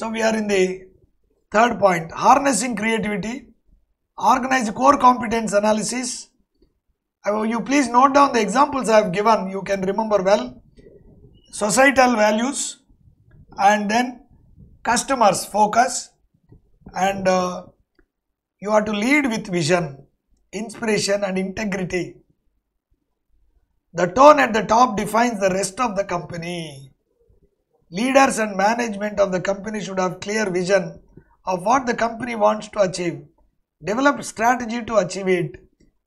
So we are in the third point harnessing creativity, organize core competence analysis. You please note down the examples I have given, you can remember well. Societal values and then customers focus and uh, you are to lead with vision, inspiration, and integrity. The tone at the top defines the rest of the company. Leaders and management of the company should have clear vision of what the company wants to achieve. Develop strategy to achieve it.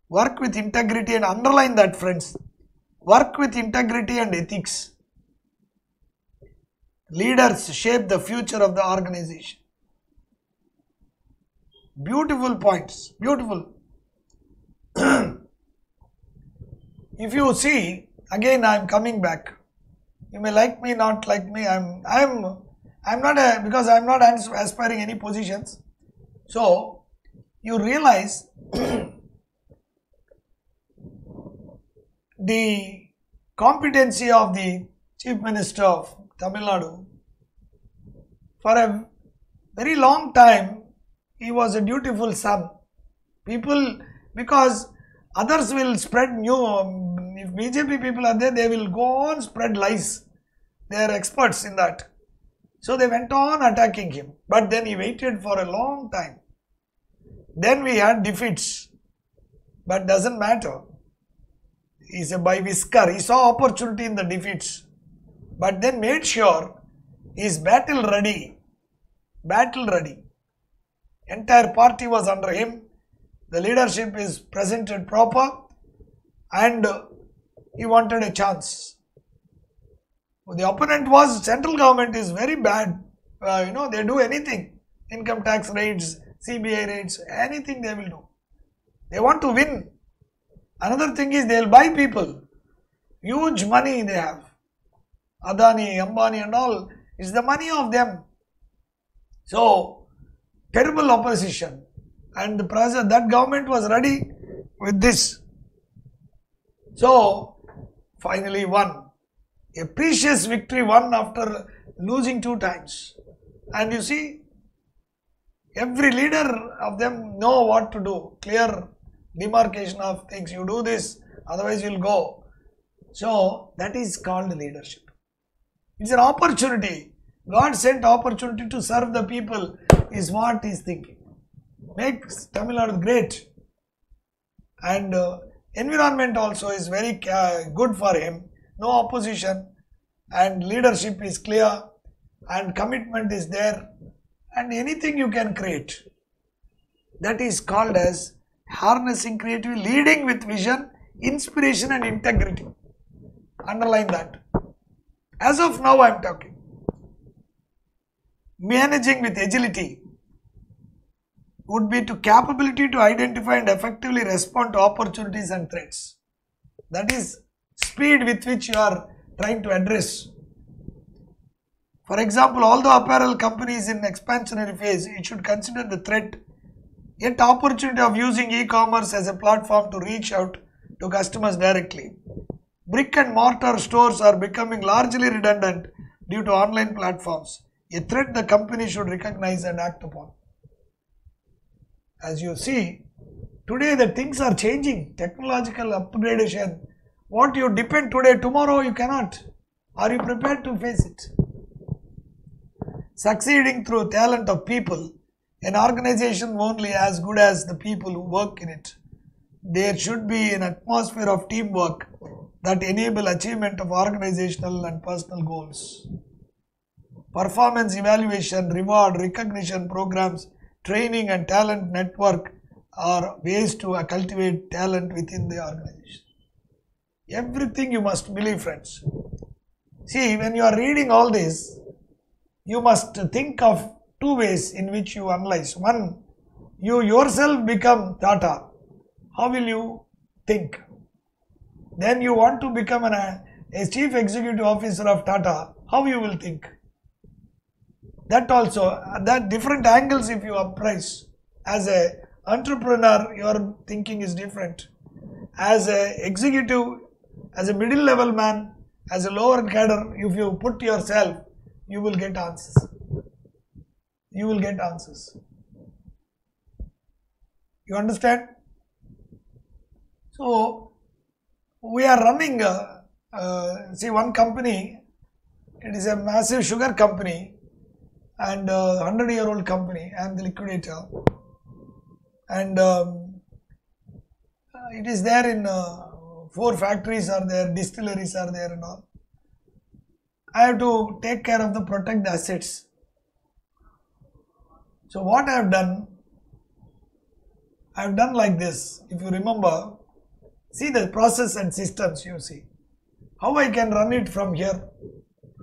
Work with integrity and underline that, friends. Work with integrity and ethics. Leaders shape the future of the organization. Beautiful points. Beautiful. if you see, again I am coming back. You may like me, not like me. I'm I'm I'm not a because I'm not aspiring any positions. So you realize the competency of the chief minister of Tamil Nadu for a very long time he was a dutiful son people because others will spread new um, if bjp people are there they will go on spread lies they are experts in that. So they went on attacking him. But then he waited for a long time. Then we had defeats. But doesn't matter. He said by whisker he saw opportunity in the defeats. But then made sure he's battle ready. Battle ready. Entire party was under him. The leadership is presented proper. And he wanted a chance the opponent was central government is very bad. Uh, you know they do anything. Income tax rates, cbi rates, anything they will do. They want to win. Another thing is they'll buy people. Huge money they have. Adani ambani and all is the money of them. So terrible opposition. And the president that government was ready with this. So finally won a precious victory won after losing two times. And you see every leader of them know what to do. Clear demarcation of things. You do this otherwise you'll go. So that is called leadership. It's an opportunity. God sent opportunity to serve the people is what he's thinking. Makes tamil nadu great. And uh, environment also is very uh, good for him no opposition and leadership is clear and commitment is there and anything you can create. That is called as harnessing creativity leading with vision inspiration and integrity. Underline that. As of now i am talking. Managing with agility would be to capability to identify and effectively respond to opportunities and threats. That is speed with which you are trying to address. For example although apparel company is in expansionary phase it should consider the threat yet opportunity of using e-commerce as a platform to reach out to customers directly. Brick and mortar stores are becoming largely redundant due to online platforms a threat the company should recognize and act upon. As you see today the things are changing. Technological upgradation what you depend today tomorrow you cannot. Are you prepared to face it? Succeeding through talent of people an organization only as good as the people who work in it. There should be an atmosphere of teamwork that enable achievement of organizational and personal goals. Performance evaluation reward recognition programs training and talent network are ways to cultivate talent within the organization everything you must believe friends. See when you are reading all this you must think of two ways in which you analyze. One you yourself become tata how will you think? Then you want to become an, a chief executive officer of tata. How you will think? That also that different angles if you appraise. As a entrepreneur your thinking is different. As a executive as a middle level man as a lower cadre if you put yourself you will get answers you will get answers. You understand? So, we are running, uh, uh, see, one company, it is a massive sugar company and uh, 100 year old company. I am the liquidator. And um, it is there in uh, four factories are there, distilleries are there and all. I have to take care of the protect the assets. So what I have done, I have done like this. If you remember, see the process and systems you see. How I can run it from here.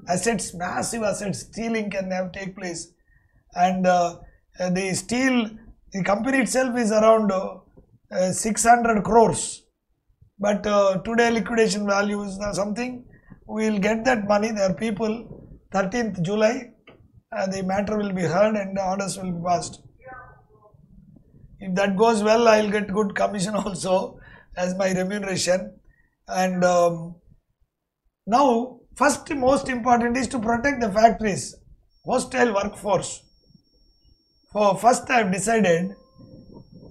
Assets, massive assets, stealing can have take place. And uh, the steel, the company itself is around uh, 600 crores. But uh, today liquidation value is something we will get that money. There are people, 13th July, uh, the matter will be heard and the orders will be passed. If that goes well, I will get good commission also as my remuneration. And um, now, first most important is to protect the factories, hostile workforce. For first, I have decided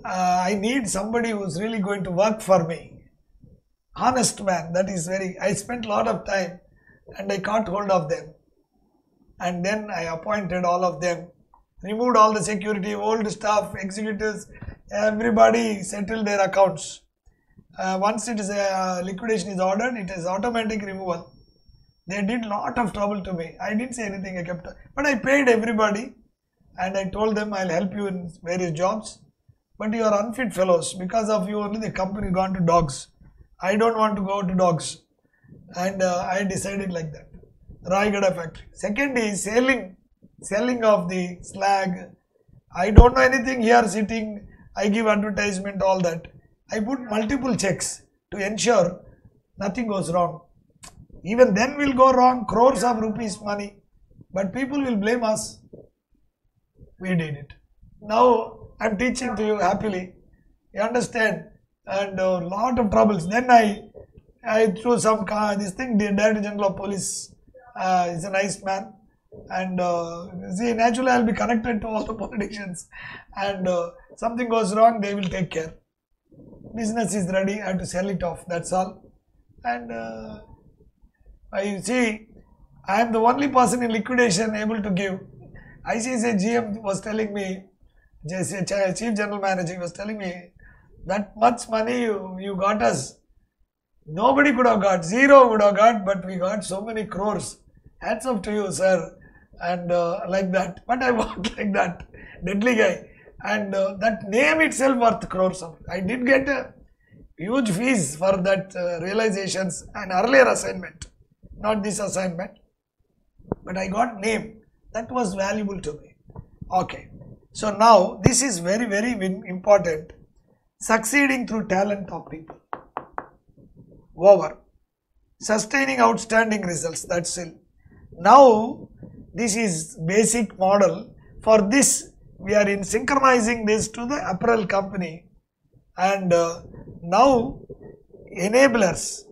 uh, I need somebody who is really going to work for me honest man that is very i spent a lot of time and i caught hold of them. And then i appointed all of them removed all the security old staff executives everybody settled their accounts. Uh, once it is a uh, liquidation is ordered it is automatic removal. They did lot of trouble to me. I didn't say anything i kept but i paid everybody and i told them i'll help you in various jobs. But you are unfit fellows because of you only the company gone to dogs I don't want to go to dogs. And uh, I decided like that. Raigada factory. Second is selling, selling of the slag. I don't know anything here sitting. I give advertisement, all that. I put multiple checks to ensure nothing goes wrong. Even then will go wrong, crores of rupees money. But people will blame us. We did it. Now I'm teaching to you happily. You understand? And a lot of troubles. Then I, I threw some car, this thing, the Director General of Police uh, is a nice man. And uh, see, naturally, I'll be connected to all the politicians. And uh, something goes wrong, they will take care. Business is ready, I have to sell it off, that's all. And uh, I see, I am the only person in liquidation able to give. ICICI GM was telling me, Chief General Manager was telling me, that much money you, you got us. Nobody could have got, zero would have got, but we got so many crores. Hats off to you, sir. And uh, like that. But I walked like that. Deadly guy. And uh, that name itself worth crores of. I did get a huge fees for that uh, realizations and earlier assignment. Not this assignment. But I got name. That was valuable to me. Okay. So now this is very, very important succeeding through talent of people. Over. Sustaining outstanding results, that's it. Now, this is basic model. For this, we are in synchronizing this to the apparel company and uh, now enablers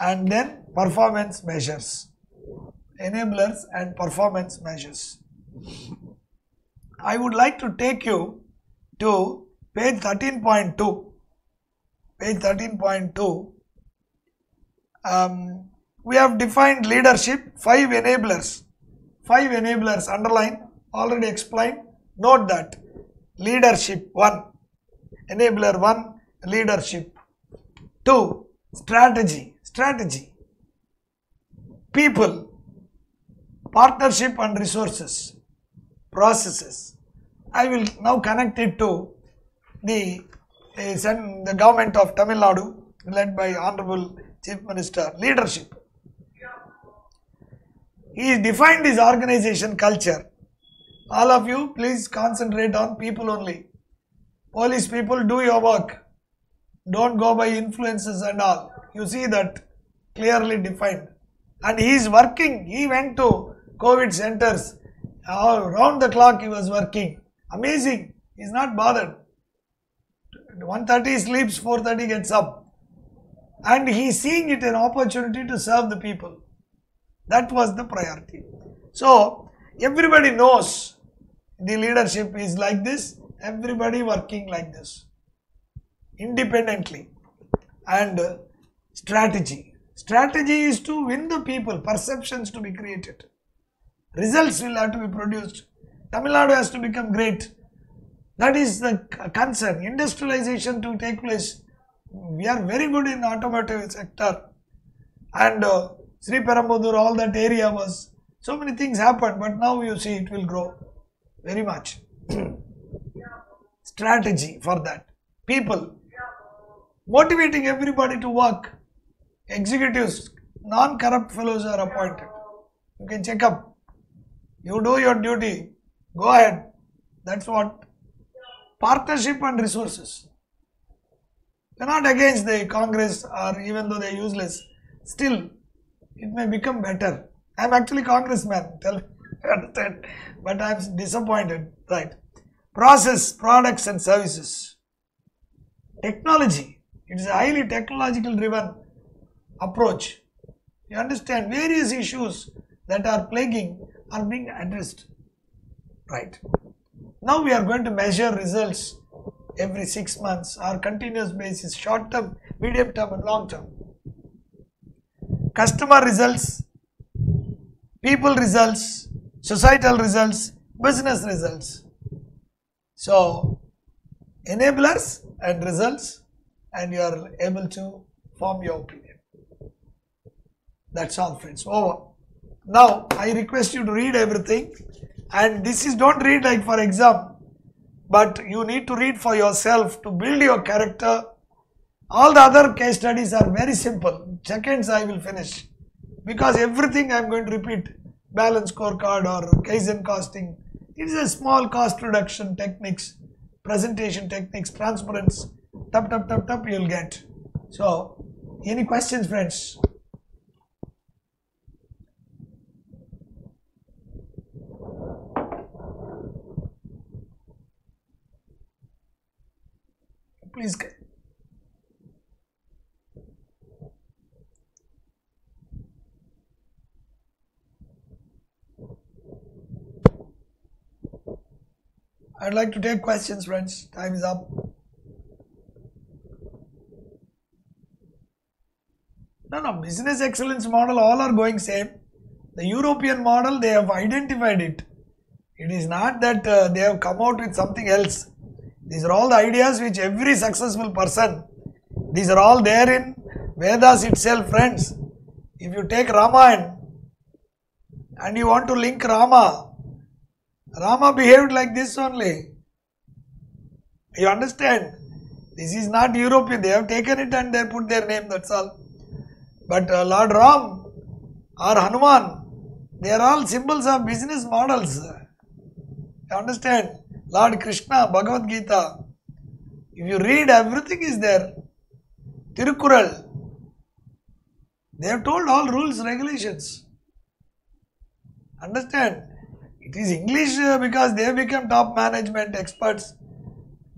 and then performance measures. Enablers and performance measures. I would like to take you to page 13.2 page 13.2 um, we have defined leadership five enablers five enablers underline already explained note that leadership one enabler one leadership two strategy strategy people partnership and resources processes i will now connect it to the, uh, the government of Tamil Nadu led by Honorable Chief Minister leadership. He defined his organization culture. All of you please concentrate on people only. Police people do your work. Don't go by influences and all. You see that clearly defined. And he is working. He went to COVID centers. All round the clock he was working. Amazing. He is not bothered. 1.30 sleeps, 4.30 gets up. And he is seeing it an opportunity to serve the people. That was the priority. So, everybody knows the leadership is like this, everybody working like this independently. And strategy. Strategy is to win the people, perceptions to be created. Results will have to be produced. Tamil Nadu has to become great. That is the concern. Industrialization to take place. We are very good in automotive sector. And uh, Sriperumbudur, all that area was, so many things happened, but now you see it will grow very much. Strategy for that. People. Motivating everybody to work. Executives, non-corrupt fellows are appointed. You can check up. You do your duty. Go ahead. That's what. Partnership and resources. We're not against the Congress or even though they're useless. Still, it may become better. I'm actually a congressman, tell me, understand, but I'm disappointed, right? Process, products and services. Technology, it is a highly technological driven approach. You understand, various issues that are plaguing are being addressed, right? Now we are going to measure results every six months or continuous basis, short term, medium term and long term customer results, people results, societal results, business results. So, enablers and results, and you are able to form your opinion. That's all, friends. Over. Now, I request you to read everything, and this is don't read like for exam, but you need to read for yourself to build your character all the other case studies are very simple. Seconds I will finish. Because everything I am going to repeat. Balance scorecard or Kaizen costing. It is a small cost reduction techniques, presentation techniques, transparency. Tap, tap, tap, tap, you will get. So, any questions, friends? Please. I'd like to take questions, friends. Time is up. No, no, business excellence model, all are going same. The European model, they have identified it. It is not that uh, they have come out with something else. These are all the ideas which every successful person, these are all there in Vedas itself, friends. If you take Ramayana and you want to link Rama, Rama behaved like this only. You understand? This is not European. They have taken it and they put their name, that's all. But uh, Lord Ram or Hanuman, they are all symbols of business models. You understand? Lord Krishna, Bhagavad Gita. If you read, everything is there. Tirukural. They have told all rules, regulations. Understand? It is English uh, because they have become top management experts.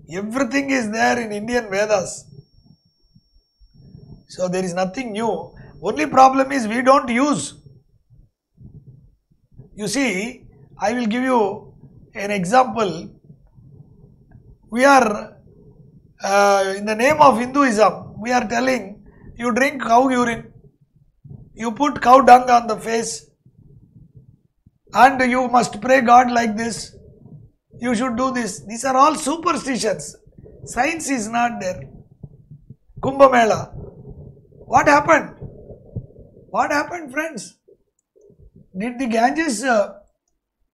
Everything is there in Indian Vedas. So there is nothing new. Only problem is we don't use. You see, I will give you an example. We are, uh, in the name of Hinduism, we are telling you drink cow urine, you put cow dung on the face, and you must pray God like this. You should do this. These are all superstitions. Science is not there. Kumbh Mela. What happened? What happened, friends? Did the Ganges uh,